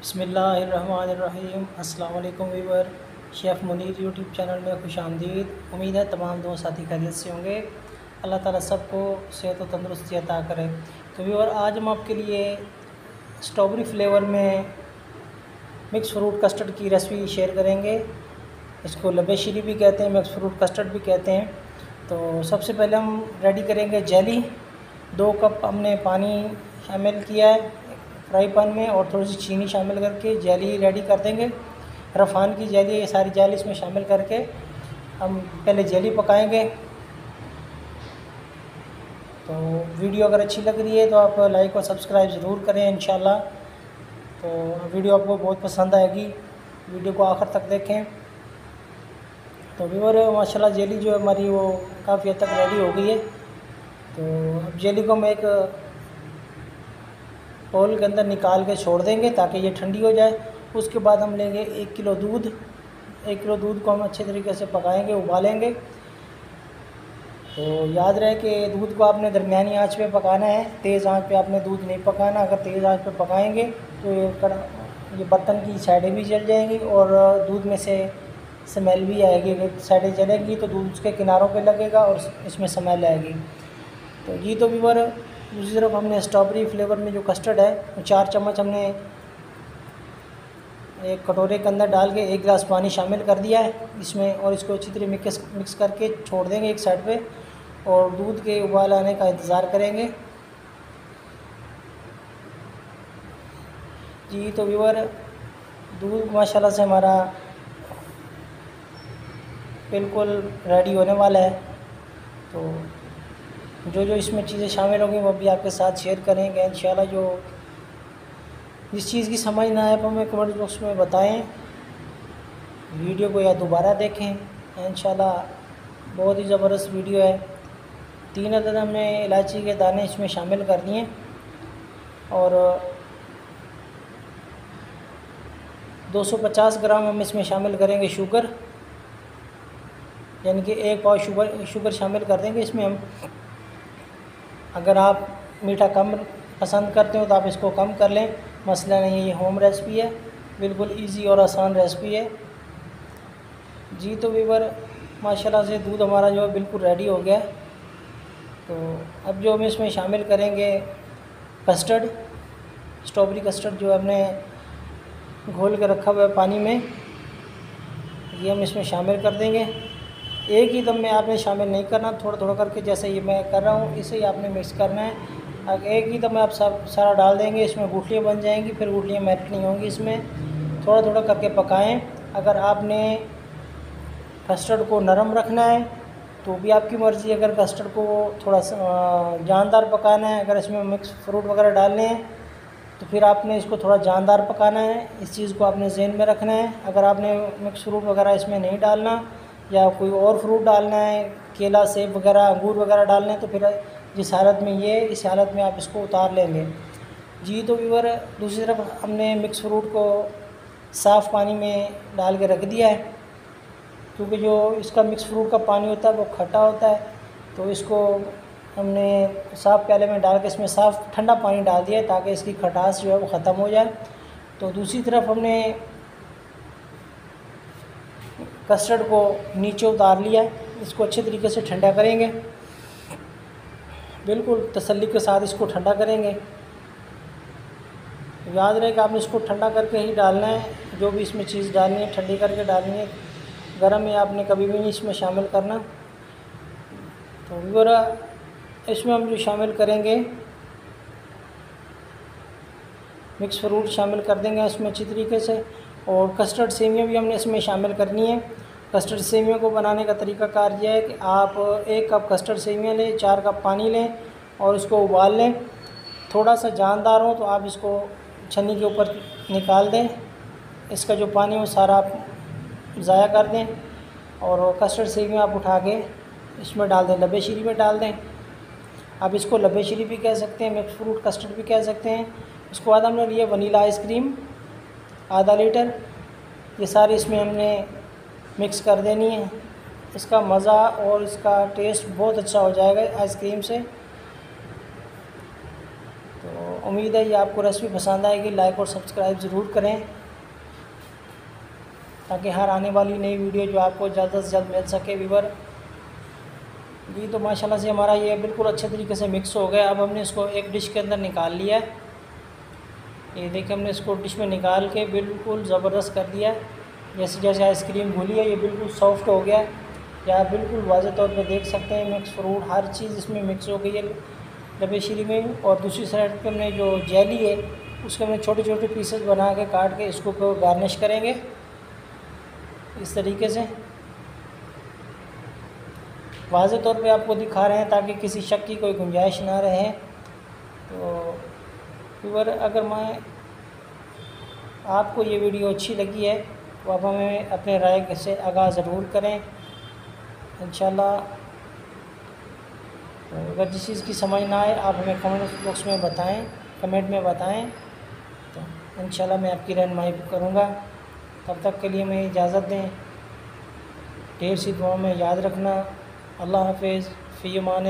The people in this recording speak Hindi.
बसमीम अल्लाम वीवर शेफ़ मुनीर यूट्यूब चैनल में खुश आमदीद। उम्मीद है तमाम दो साथी खैरियत से होंगे। अल्लाह ताला सबको सेहत और तंदरुस्ती अता करे। तो वीवर आज हम आपके लिए स्ट्रॉबेरी फ्लेवर में मिक्स फ्रूट कस्टर्ड की रेसिपी शेयर करेंगे। इसको लबे शीरी भी कहते हैं, मिक्स फ्रूट कस्टर्ड भी कहते हैं। तो सबसे पहले हम रेडी करेंगे जेली। दो कप हमने पानी शामिल किया है। फ्राई पैन में और थोड़ी सी चीनी शामिल करके जेली रेडी कर देंगे। रफ़ान की जेली, ये सारी जेली इसमें शामिल करके हम पहले जेली पकाएँगे। तो वीडियो अगर अच्छी लग रही है तो आप लाइक और सब्सक्राइब ज़रूर करें इन तो वीडियो आपको बहुत पसंद आएगी। वीडियो को आखिर तक देखें। तो व्यूवर माशाल्लाह जेली जो है हमारी वो काफ़ी हद तक रेडी हो गई है। तो अब जेली को हम एक बोल के अंदर निकाल के छोड़ देंगे ताकि ये ठंडी हो जाए। उसके बाद हम लेंगे एक किलो दूध। एक किलो दूध को हम अच्छे तरीके से पकाएँगे, उबालेंगे। तो याद रहे कि दूध को आपने दरमियानी आँच पे पकाना है। तेज़ आँच पे आपने दूध नहीं पकाना। अगर तेज़ आँच पे पकाएँगे तो ये कर ये बर्तन की साइडें भी जल जाएँगी और दूध में से स्मेल भी आएगी। अगर साइडें जलेंगी तो दूध उसके किनारों पे लगेगा और इसमें स्मेल आएगी। तो ये तो वीवर दूसरी तरफ़ हमने स्ट्रॉबेरी फ्लेवर में जो कस्टर्ड है, वो चार चम्मच हमने एक कटोरे के अंदर डाल के एक गिलास पानी शामिल कर दिया है। इसमें और इसको अच्छी तरह मिक्स मिक्स करके छोड़ देंगे एक साइड पे और दूध के उबाल आने का इंतज़ार करेंगे। जी तो व्यूवर दूध माशाल्लाह से हमारा बिल्कुल रेडी होने वाला है। तो जो जो इसमें चीज़ें शामिल होंगी वो भी आपके साथ शेयर करेंगे। इन जो जिस चीज़ की समझ ना आए तो हमें कमेंट बॉक्स में बताएँ। वीडियो को या दोबारा देखें। इन बहुत ही ज़बरदस्त वीडियो है। तीन अदद हमने इलायची के दाने इसमें शामिल कर दिए और 250 ग्राम हम इसमें शामिल करेंगे शुगर। यानी कि एक पाव शुगर शुगर शामिल कर देंगे इसमें हम। अगर आप मीठा कम पसंद करते हो तो आप इसको कम कर लें। मसला नहीं ये होम रेसिपी है। बिल्कुल इजी और आसान रेसिपी है। जी तो वीवर माशाल्लाह से दूध हमारा जो है बिल्कुल रेडी हो गया तो अब जो हम इसमें शामिल करेंगे कस्टर्ड स्ट्रॉबेरी कस्टर्ड जो हमने घोल के रखा हुआ है पानी में, ये हम इसमें शामिल कर देंगे। एक ही दम में आपने शामिल नहीं करना, थोड़ा थोड़ा करके जैसे ये मैं कर रहा हूँ, इसे ही आपने मिक्स करना है। अगर एक ही दम में आप सब, सारा डाल देंगे, इसमें गुठलियाँ बन जाएँगी, फिर गुठलियाँ मैट नहीं होंगी इसमें। थोड़ा थोड़ा करके पकाएँ। अगर आपने कस्टर्ड को नरम रखना है तो भी आपकी मर्ज़ी, अगर कस्टर्ड को थोड़ा जानदार पकाना है, अगर इसमें मिक्स फ्रूट वगैरह डालने हैं तो फिर आपने इसको थोड़ा जानदार पकाना है। इस चीज़ को आपने जहन में रखना है। अगर आपने मिक्स फ्रूट वगैरह इसमें नहीं डालना या कोई और फ्रूट डालना है, केला, सेब वगैरह, अंगूर वगैरह डालने हैं तो फिर जिस हालत में ये, इस हालत में आप इसको उतार लेंगे। जी तो व्यूवर दूसरी तरफ़ हमने मिक्स फ्रूट को साफ़ पानी में डाल के रख दिया है, क्योंकि जो इसका मिक्स फ्रूट का पानी होता है, वो खट्टा होता है तो इसको हमने साफ़ प्याले में डाल के इसमें साफ़ ठंडा पानी डाल दिया ताकि इसकी खटास जो है वो ख़त्म हो जाए। तो दूसरी तरफ़ हमने कस्टर्ड को नीचे उतार लिया, इसको अच्छे तरीके से ठंडा करेंगे। बिल्कुल तसल्ली के साथ इसको ठंडा करेंगे। याद रहे कि आपने इसको ठंडा करके ही डालना है, जो भी इसमें चीज़ डालनी है, ठंडी करके डालनी है, गर्म है आपने कभी भी नहीं इसमें शामिल करना। तो वगैरह इसमें हम जो शामिल करेंगे, मिक्स फ्रूट शामिल कर देंगे इसमें अच्छी तरीके से, और कस्टर्ड सेमियाँ भी हमने इसमें शामिल करनी है। कस्टर्ड सेवियों को बनाने का तरीका कार यह है कि आप एक कप कस्टर्ड सेवियाँ लें, चार कप पानी लें और इसको उबाल लें। थोड़ा सा जानदार हो तो आप इसको छन्नी के ऊपर निकाल दें। इसका जो पानी हो सारा आप ज़ाया कर दें और कस्टर्ड सेवियाँ आप उठा के इसमें डाल दें, लबे शीरी में डाल दें। आप इसको लबे शीरी भी कह सकते हैं, मिक्स फ्रूट कस्टर्ड भी कह सकते हैं। उसके बाद हमने लिया वनीला आइसक्रीम, आधा लीटर। ये सारी इसमें हमने मिक्स कर देनी है। इसका मज़ा और इसका टेस्ट बहुत अच्छा हो जाएगा आइसक्रीम से। तो उम्मीद है ये आपको रेसिपी पसंद आएगी। लाइक और सब्सक्राइब ज़रूर करें, ताकि हर आने वाली नई वीडियो जो आपको जल्द से जल्द मिल सके वीवर जी तो माशाल्लाह से हमारा ये बिल्कुल अच्छे तरीके से मिक्स हो गया। अब हमने इसको एक डिश के अंदर निकाल लिया ये देखिए, हमने इसको डिश में निकाल के बिल्कुल ज़बरदस्त कर दिया जैसे जैसे आइसक्रीम घुली है ये बिल्कुल सॉफ्ट हो गया। है या बिल्कुल वाज तौर पर देख सकते हैं मिक्स फ्रूट हर चीज़ इसमें मिक्स हो गई है। लबेशरी में और दूसरी साइड पर हमने जो जेली है, उसके हमने छोटे छोटे पीसेस बना के काट के इसको गार्निश करेंगे। इस तरीके से। वाज तौर पे आपको दिखा रहे हैं ताकि किसी शक की कोई गुंजाइश ना रहे। तो अगर मैं आपको ये वीडियो अच्छी लगी है तो आप हमें अपने राय से आगाह ज़रूर करें। इन अगर जिस चीज़ की समझ ना आए, आप हमें कमेंट बॉक्स में बताएँ कमेंट में बताएँ। तो इन मैं आपकी रहनमाई करूँगा। तब तक के लिए मैं इजाज़त दें। ढेर सी दुआ में याद रखना। अल्लाह हाफिज़। फ़ी मान